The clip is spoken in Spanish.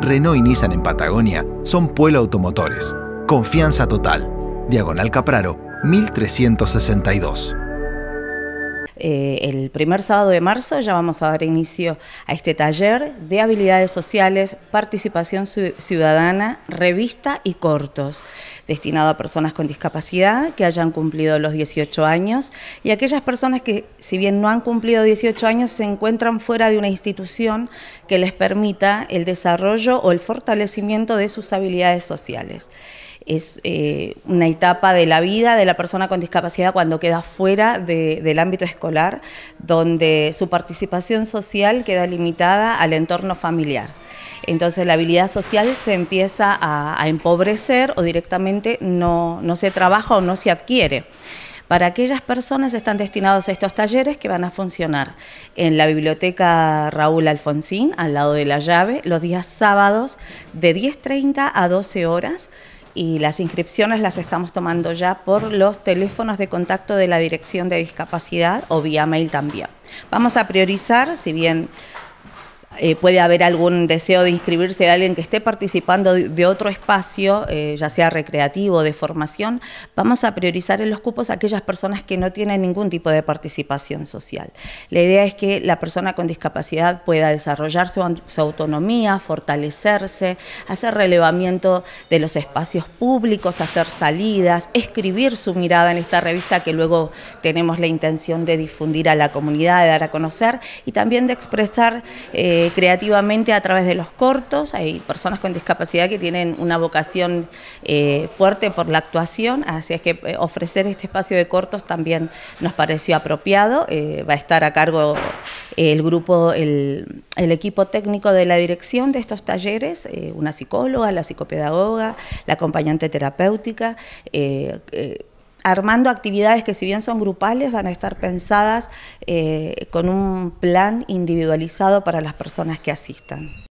Renault y Nissan en Patagonia son Pueblo Automotores. Confianza total. Diagonal Capraro, 1362. Eh, el primer sábado de marzo ya vamos a dar inicio a este taller de habilidades sociales, participación ciudadana, revista y cortos, destinado a personas con discapacidad que hayan cumplido los 18 años y aquellas personas que, si bien no han cumplido 18 años, se encuentran fuera de una institución que les permita el desarrollo o el fortalecimiento de sus habilidades sociales es eh, una etapa de la vida de la persona con discapacidad cuando queda fuera del ámbito escolar, donde su participación social queda limitada al entorno familiar. Entonces la habilidad social se empieza a, empobrecer o directamente no, no se trabaja o no se adquiere. Para aquellas personas están destinados estos talleres que van a funcionar en la biblioteca Raúl Alfonsín, al lado de la llave, los días sábados de 10.30 a 12 horas y las inscripciones las estamos tomando ya por los teléfonos de contacto de la Dirección de Discapacidad o vía mail también. Vamos a priorizar, si bien eh, puede haber algún deseo de inscribirse de alguien que esté participando de, otro espacio, eh, ya sea recreativo, de formación, vamos a priorizar en los cupos a aquellas personas que no tienen ningún tipo de participación social. La idea es que la persona con discapacidad pueda desarrollar su, autonomía, fortalecerse, hacer relevamiento de los espacios públicos, hacer salidas, escribir su mirada en esta revista que luego tenemos la intención de difundir a la comunidad, de dar a conocer y también de expresar eh, creativamente a través de los cortos. Hay personas con discapacidad que tienen una vocación eh, fuerte por la actuación, así es que eh, ofrecer este espacio de cortos también nos pareció apropiado. Eh, va a estar a cargo el grupo, el, equipo técnico de la dirección de estos talleres, una psicóloga, la psicopedagoga, la acompañante terapéutica armando actividades que si bien son grupales van a estar pensadas eh, con un plan individualizado para las personas que asistan.